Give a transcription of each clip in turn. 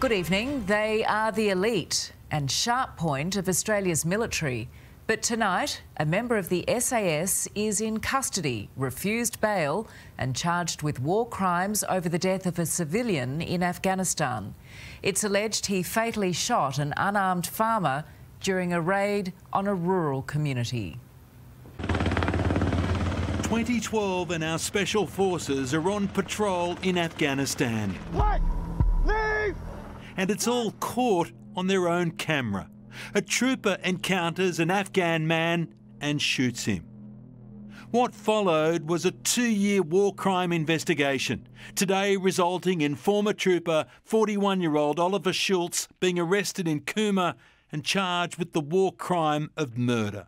Good evening. They are the elite and sharp point of Australia's military. But tonight, a member of the SAS is in custody, refused bail, and charged with war crimes over the death of a civilian in Afghanistan. It's alleged he fatally shot an unarmed farmer during a raid on a rural community. 2012 and our special forces are on patrol in Afghanistan. What? And it's all caught on their own camera. A trooper encounters an Afghan man and shoots him. What followed was a two year war crime investigation, today resulting in former trooper 41 year old Oliver Schulz being arrested in Cooma and charged with the war crime of murder.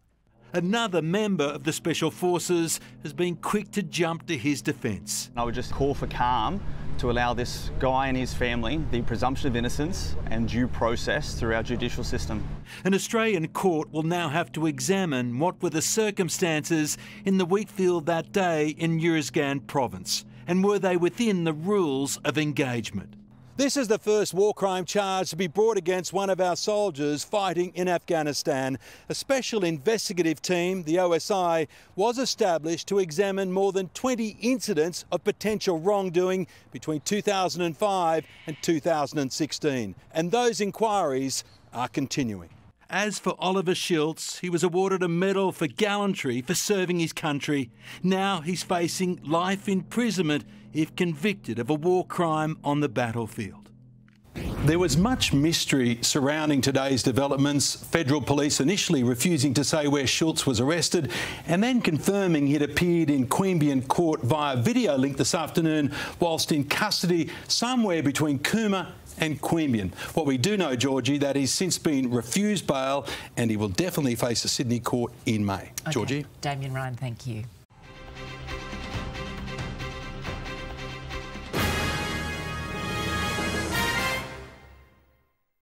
Another member of the Special Forces has been quick to jump to his defence. I would just call for calm to allow this guy and his family the presumption of innocence and due process through our judicial system. An Australian court will now have to examine what were the circumstances in the wheat field that day in Uruzgan province and were they within the rules of engagement. This is the first war crime charge to be brought against one of our soldiers fighting in Afghanistan. A special investigative team, the OSI, was established to examine more than 20 incidents of potential wrongdoing between 2005 and 2016. And those inquiries are continuing. As for Oliver Schulz, he was awarded a medal for gallantry for serving his country. Now he's facing life imprisonment if convicted of a war crime on the battlefield. There was much mystery surrounding today's developments. Federal police initially refusing to say where Schulz was arrested and then confirming he'd appeared in Queanbeyan court via video link this afternoon whilst in custody somewhere between Cooma and Queanbeyan. What we do know, Georgie, that he's since been refused bail and he will definitely face a Sydney court in May. Okay. Georgie? Damien Ryan, thank you.